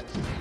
Wow.